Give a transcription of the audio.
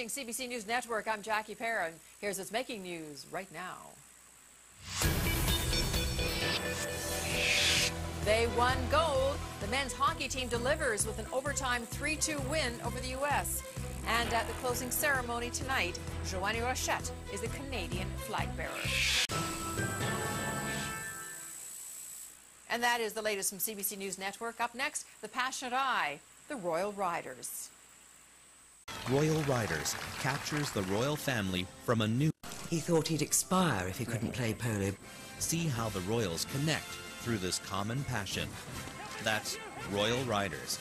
CBC News Network, I'm Jackie Perrin. Here's what's making news right now. They won gold. The men's hockey team delivers with an overtime 3-2 win over the U.S. And at the closing ceremony tonight, Joanie Rochette is the Canadian flag bearer. And that is the latest from CBC News Network. Up next, the passionate eye, the Royal Riders. Royal Riders captures the royal family from a new. He thought he'd expire if he couldn't play polo. See how the royals connect through this common passion. That's Royal Riders,